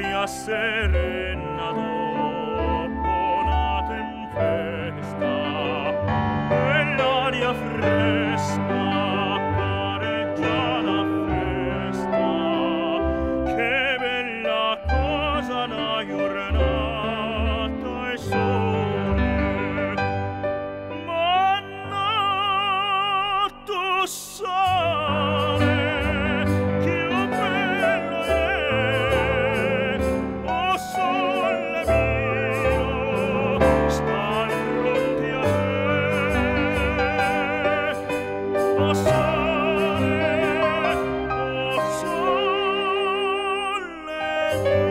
aria serena dopo una tempesta e l'aria fresca pare già la festa. Che bella cosa la giornata Thank you.